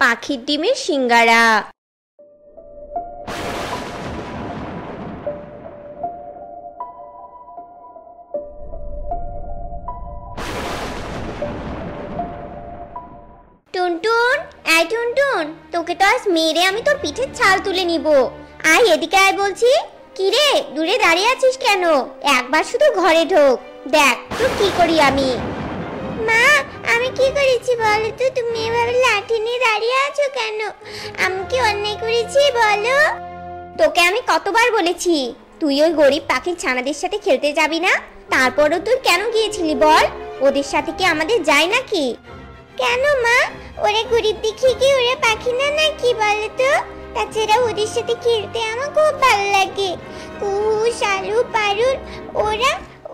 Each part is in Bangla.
পাখির ডিমের সিঙ্গারা। টুনটুন, এই টুনটুন, তোকে তো আজ মেরে আমি তোর পিঠের ছাল তুলে নিব। আয় এদিকে আয় বলছি। কি রে দূরে দাঁড়িয়ে আছিস কেন? একবার শুধু ঘরে ঢোক। দেখ, তোর কি করি আমি? মা, আমি কি করেছি বলো তো? তুমি এভাবে লাঠি নিয়ে দাঁড়িয়ে আছো কেন? আমি কি অন্যায় করেছি বলো। তোকে আমি কতবার বলেছি, তুই ওই গরিব পাখির ছানাদের সাথে খেলতে যাবি না? তারপরও তুই কেন গিয়েছিলি বল? ওদের সাথে কি আমাদের যায় নাকি? কেন মা? ওরা গরিব দেখি কি ওরা পাখি না নাকি বলো তো? তাছাড়া ওদের সাথে খেলতে আমার খুব ভালো লাগে। কুহু শালু পারুল, ওরা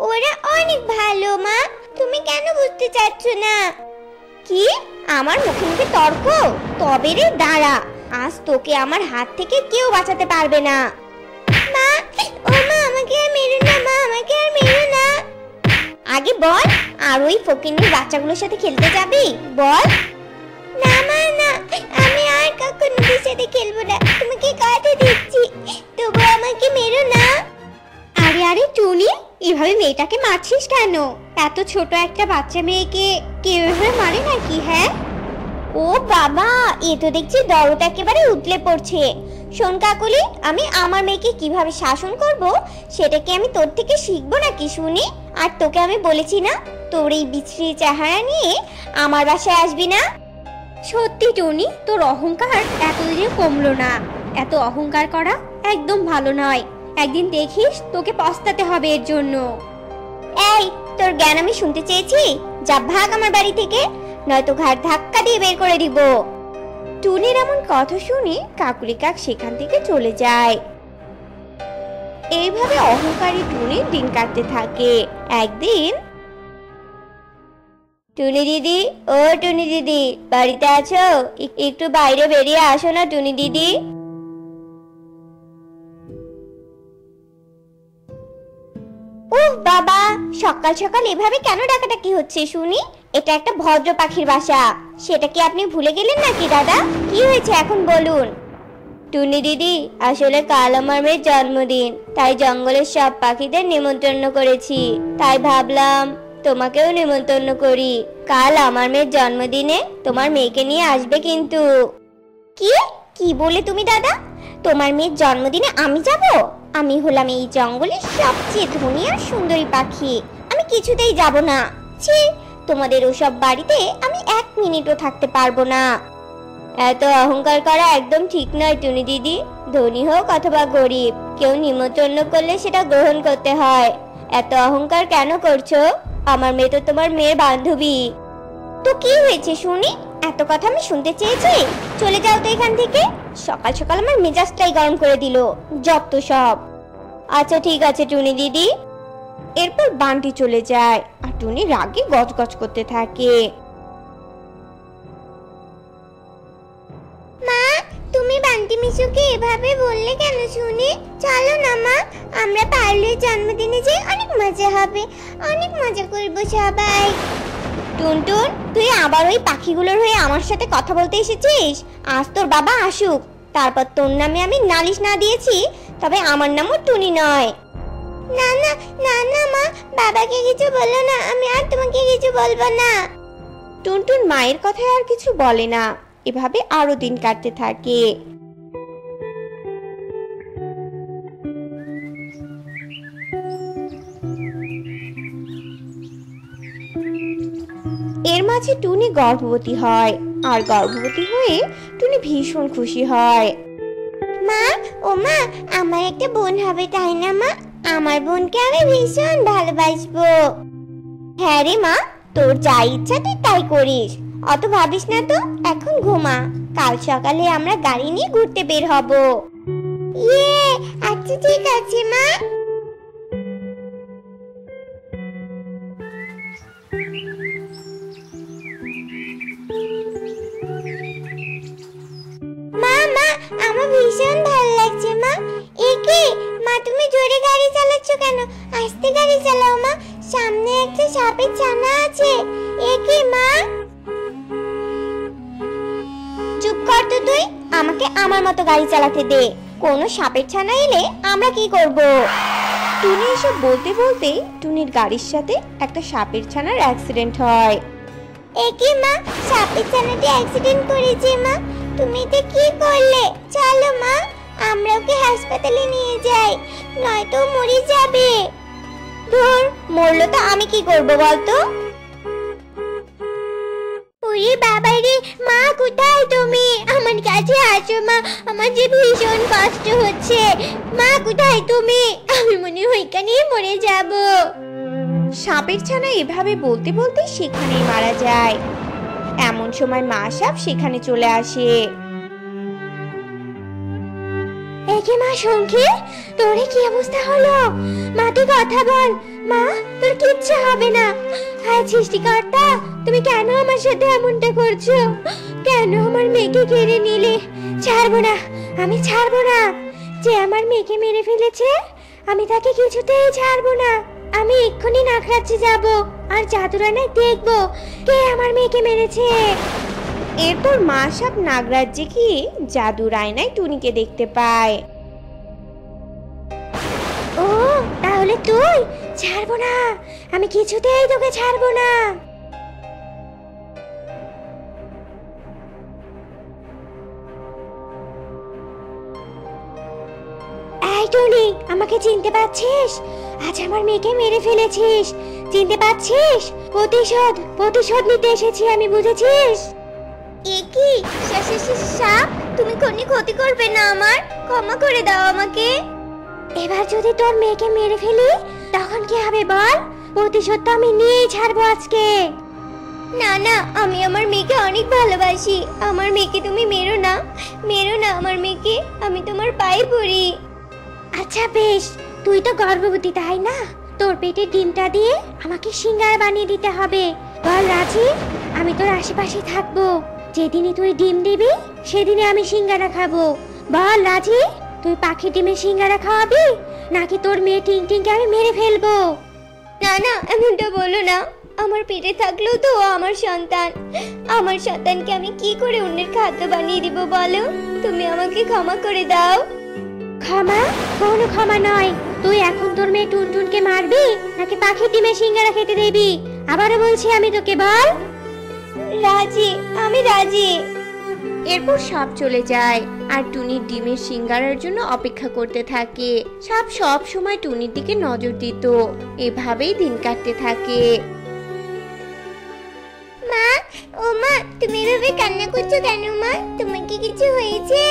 ওরা অনেক ভালো মা। তুমি কেন বুঝতে চাচ্ছ না? কি? আমার মুখে মুখে তর্ক? তবে রে, দাঁড়া। আজ তোকে আমার হাত থেকে কেউ বাঁচাতে পারবে না। মা, ও মা, আমাকে আর মেরো না, মা, আমাকে আর মেরো না। আগে বল, আর ওই ফকিনের বাচ্চাগুলোর সাথে খেলতে যাবি? বল। না, মা, না, আমি আর কখনো ওদের সাথে খেলব না। তোমাকে কথা দিচ্ছি। তবু আমাকে মেরো না। আরে আরে, টুনি, এভাবে মেয়েটাকে মারছিস কেন? এত ছোট একটা বাচ্চা মেয়েকে কেউ মারে নাকি হ্যাঁ? ও বাবা, এ তো দেখছি দরদ একেবারে উতলে পড়ছে। শোন কাকুলি, আমি আমার মেয়েকে কীভাবে শাসন করব, সেটা কি আমি তোর থেকে শিখব নাকি শুনি? আর তোকে আমি বলেছি না, তোর এই বিচ্ছিরি চেহারা নিয়ে আমার বাসায় আসবি না? সত্যি টনি, তোর অহংকার এতদিনে কমলো না। এত অহংকার করা একদম ভালো নয়। একদিন দেখিস তোকে পস্তাতে হবে এর জন্য। এই, তোর জ্ঞান আমি শুনতে চেয়েছি। যা ভাগ আমার বাড়ি থেকে, নয়তো ঘাট ধাক্কা দিয়ে বের করে দিব। টুনির এমন কথা শুনে কাকুলি কাক সেখান থেকে চলে যায়। এইভাবে অহংকারী টুনি দিন কাটতে থাকে। একদিন টুনি দিদি, ও টুনি দিদি, বাড়িতে আছো? একটু বাইরে বেরিয়ে আসো না টুনি দিদি। বাবা, সকাল সকাল এভাবে কেন ডাকাডাকি হচ্ছে শুনি? এটা একটা ভদ্র পাখির বাসা। সেটা কি আপনি ভুলে গেলেন নাকি, দাদা? কি হয়েছে এখন বলুন? টুনি দিদি, আসলে কাল আমার মেয়ের জন্মদিন। তাই জঙ্গলের সব পাখিদের নিমন্ত্রণ করেছি। তাই ভাবলাম, তোমাকেও নিমন্ত্রণ করি। কাল আমার মেয়ের জন্মদিনে তোমার মেয়েকে নিয়ে আসবে কিন্তু। কি? কি বলে তুমি, দাদা? তোমার মেয়ের জন্মদিনে আমি যাব? আমি হলাম এই জঙ্গলের সবচেয়ে ধনী আর সুন্দরী পাখি। আমি কিছুতেই যাব না। ছি, তোমাদের ওসব বাড়িতে আমি এক মিনিটও থাকতে পারব না। এত অহংকার করা একদম ঠিক নয়, টুনি দিদি। ধনী হোক অথবা গরিব, কেউ নিমন্ত্রণ করলে সেটা গ্রহণ করতে হয়। এত অহংকার কেন করছ? আমার মেয়ে তো তোমার মেয়ের বান্ধবী। তো কি হয়েছে, শুনি? এত কথা আমি শুনতে চেয়েছি। চলে যাও তো এখান থেকে। সকাল সকাল আমার মেজাজটাই গরম করে দিল, যত সব। আচ্ছা ঠিক আছে, টুনি দিদি। এরপর বান্টি চলে যায়, আর টুনি রাগে গজগজ করতে থাকে। মা, তুমি বান্টি মিশুকে এভাবে বললে কেন শুনি? চলো না, মা। আমরা পারলের জন্মদিনে যাই অনেক মজা হবে। অনেক মজা করব সবাই। টুনটুন, তুই আবার ওই পাখিগুলোর হয়ে আমার সাথে কথা বলতে এসেছিস? আজ তোর বাবা আসুক। তারপর তোর নামে আমি নালিশ না দিয়েছি, তবে আমার নামও টুনি নয়। না না না না, মা, বাবাকে কিছু বলো না, আমি আর তোমাকে কিছু বলব না। টুনটুন মায়ের কথায় আর কিছু বলে না। এভাবে আরও দিন কাটতে থাকে। এর মাঝে টুনি গর্ভবতী হয়। আর গর্ভবতী হয়ে টুনি ভীষণ খুশি হয়। মা ও মা আমার একটা বোন হবে তাই না মা? আমার বোনকে আমি ভীষণ ভালোবাসবো। হ্যাঁ রে মা তোর যা ইচ্ছা তুই তাই করিস। অত ভাবিস না তো এখন ঘুমা। কাল সকালে আমরা গাড়ি নিয়ে ঘুরতে বের হব। ইয়ে আচ্ছা ঠিক আছে মা। আমার ভীষণ ভালো লাগছে, মা। একে, মা, তুমি জোরে গাড়ি চালাচ্ছ কেন? আস্তে গাড়ি চালাও, মা। সামনে একটা সাপের ছানা আছে। একে, মা। চুপ কর তো তুই। আমাকে আমার মতো গাড়ি চালাতে দে। কোনো সাপের ছানা এলে আমরা কি করব? টুনি এসব বলতে বলতে টুনির গাড়ির সাথে একটা সাপের ছানার অ্যাক্সিডেন্ট হয়। একে, মা, সাপের ছানাটি অ্যাক্সিডেন্ট করেছে, মা। তুমি এটা কি করলে? চলো মা আমরা ওকে হাসপাতালে নিয়ে যাই, নয়তো মরে যাবে। ধর, মরলো তো আমি কি করব বলতো? ওরে বাবা রে মা কোথায় তুমি? আমার কাছে আসো মা, আমার যে ভীষণ কষ্ট হচ্ছে। মা কোথায় তুমি? আমি মনে হয় এখানেই মরে যাব। সাপের ছানা এভাবে বলতে বলতে সেখানেই মারা যায়। এমন সময় মা সাপ সেখানে চলে আসে। একে মা শঙ্খী, তোর কি অবস্থা হলো? মা তুই কথা বল। মা, তোর কিচ্ছু হবে না। হায় সৃষ্টিকর্তা, তুমি কেন আমার সাথে এমনটা করছ? কেন আমার মেয়েকে কেড়ে নিলে? ছাড়বো না, আমি ছাড়বো না। যে আমার মেয়েকে মেরে ফেলেছে, আমি তাকে কিছুতেই ছাড়বো না। আমি এক্ষুনি নাকরাচ্ছে যাব। আর জাদুরানায় দেখব। কে আমার মেয়েকে মেরেছে? এরপর মা সাপ নাগরাজ্যে গিয়ে জাদুর আয়নায় টুনিকে দেখতে পায়। ও, তাহলে তুই? ছাড়বো না। আমি কিছুতেই তোকে ছাড়বো না। আমাকে চিনতে পারছিস? আজ আমার মেয়েকে মেরে ফেলেছিস। চিনতে পারছিস? প্রতিশোধ প্রতিশোধ নিতে এসেছি আমি বুঝেছিস? এ কি? সাপ তুমি কোনি ক্ষতি করবে না আমার? ক্ষমা করে দাও আমাকে। এবার যদি তোর মেয়েকে মেরে ফেলি তখন কি হবে বল? প্রতিশোধ তো আমি নিয়েই ছাড়বো আজকে। না না আমি আমার মেয়েকে অনেক ভালোবাসি। আমার মেয়েকে তুমি মেরো না। মেরো না আমার মেয়েকে। আমি তোমার পায়ে পড়ি। আচ্ছা বেশ। তুই তো গর্ভবতী তাই না? তোর পেটে ডিমটা দিয়ে আমাকে সিঙ্গারা বানিয়ে দিতে হবে। বল রাজি আমি তোর আশেপাশে থাকব। যেদিনই তুই ডিম দিবি সেদিনে আমি সিঙ্গারা খাব। বল রাজি তুই পাখি ডিমে সিঙ্গারা খাওয়াবি? নাকি তোর মেয়ে টিং টিংকে আমি মেরে ফেলব? না না এমনটা বলো না। আমার পেটে থাকলেও তো আমার সন্তান। আমার সন্তানকে আমি কি করে অন্যের খাদ্য বানিয়ে দিব বলো? তুমি আমাকে ক্ষমা করে দাও। ক্ষমা কোনো ক্ষমা নয়। তুই এখন তোর মেয়ে টুনটুনকে মারবি নাকি পাখির ডিমে সিঙ্গারা খেতে দেবি? আবারও বলছি আমি তোকে বল। রাজি আমি রাজি। এরপর সাপ চলে যায় আর টুনির ডিমের সিঙ্গারার জন্য অপেক্ষা করতে থাকে। সাপ সব সময় টুনির দিকে নজর দিত এভাবেই দিন কাটতে থাকে। মা ও মা তুমি এভাবে কান্না করছ কেন মা? তোমার কি কিছু হয়েছে?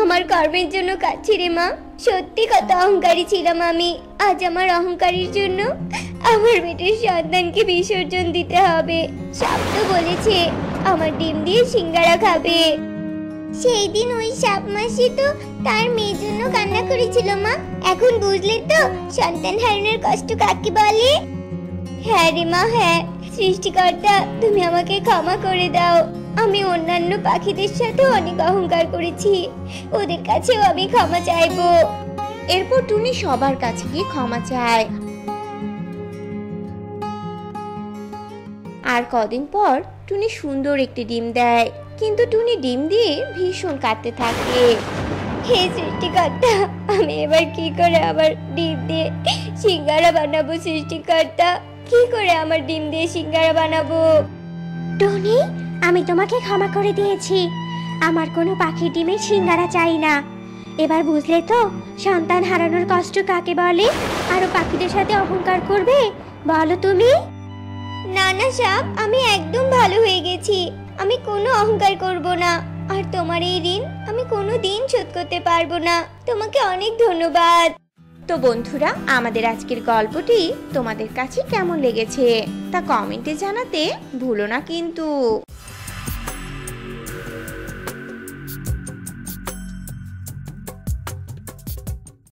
আমার কর্মের জন্য কাচ্ছি রে মা। সত্যি কত অহংকারী ছিলাম আমি। আজ আমার অহংকারীর জন্য আমার বেটের সন্তানকে বিসর্জন দিতে হবে। সাপ তো বলেছে, আমার ডিম দিয়ে সিঙ্গারা খাবে। সেই দিন ওই সাপ মাসি তো তার মেয়ের জন্য কান্না করেছিল মা। এখন বুঝলে তো সন্তান হারানোর কষ্ট কাকে বলে? হ্যাঁ রে মা হ্যাঁ। সৃষ্টিকর্তা, তুমি আমাকে ক্ষমা করে দাও। আমি অন্যান্য পাখিদের সাথে অনেক অহংকার করেছি। ওদের কাছেও আমি ক্ষমা চাইব। এরপর টুনি সবার কাছে গিয়ে ক্ষমা চায়। আর কদিন পর টুনি সুন্দর একটি ডিম দেয়। কিন্তু টুনি ডিম দিয়ে ভীষণ কাঁদতে থাকে। হে সৃষ্টিকর্তা আমি এবার কি করে আবার ডিম দিয়ে সিঙ্গারা বানাবো সৃষ্টিকর্তা? কি করে আমার ডিম দিয়ে সিঙ্গারা বানাবো? টনি আমি তোমাকে ক্ষমা করে দিয়েছি। আমার কোনো পাখির ডিমের সিঙ্গারা চাই না। এবার বুঝলে তো, সন্তান হারানোর কষ্ট কাকে বলে? আরও পাখিদের সাথে অহংকার করবে? বলো তুমি। না না সাপ আমি একদম ভালো হয়ে গেছি। আমি কোনো অহংকার করব না। আর তোমার এই ঋণ আমি কোনো দিন শোধ করতে পারব না। তোমাকে অনেক ধন্যবাদ। তো বন্ধুরা, আমাদের আজকের গল্পটি তোমাদের কাছে কেমন লেগেছে তা কমেন্টে জানাতে ভুলো না কিন্তু।